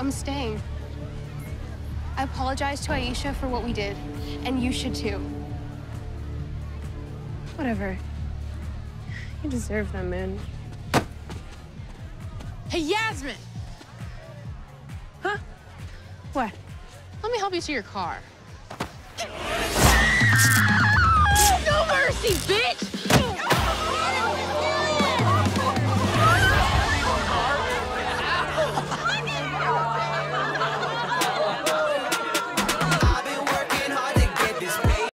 I'm staying. I apologize to Aisha for what we did, and you should too. Whatever. You deserve them, man. Hey, Yasmin! Huh? What? Let me help you to your car.